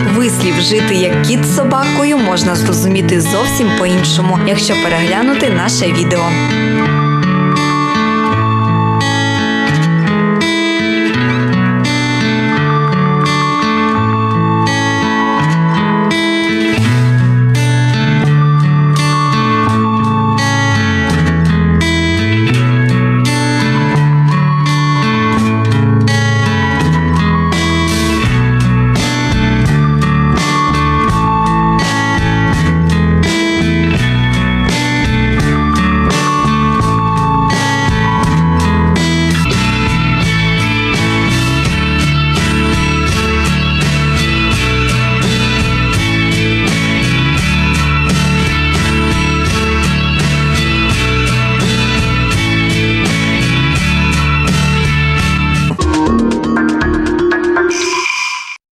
Вислів жити як кіт з собакою можна зрозуміти зовсім по-іншому, якщо переглянути наше відео.